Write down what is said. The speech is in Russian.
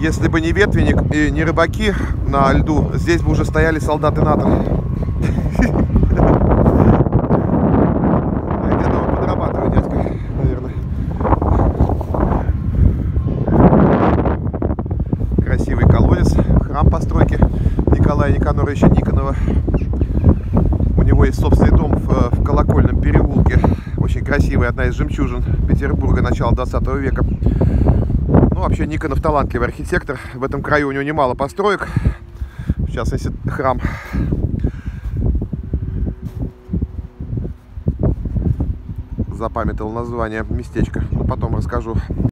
Если бы не ветвенник и не рыбаки на льду, здесь бы уже стояли солдаты НАТО. Красивый колодец, храм постройки Николая Никаноровича Никонова. У него есть собственный дом в, в колокольном переулке. Очень красивый, одна из жемчужин Петербурга начала 20 века. Ну, вообще, Никонов талантливый архитектор. В этом краю у него немало построек. В частности, храм. Запамятовал название местечка. Но потом расскажу.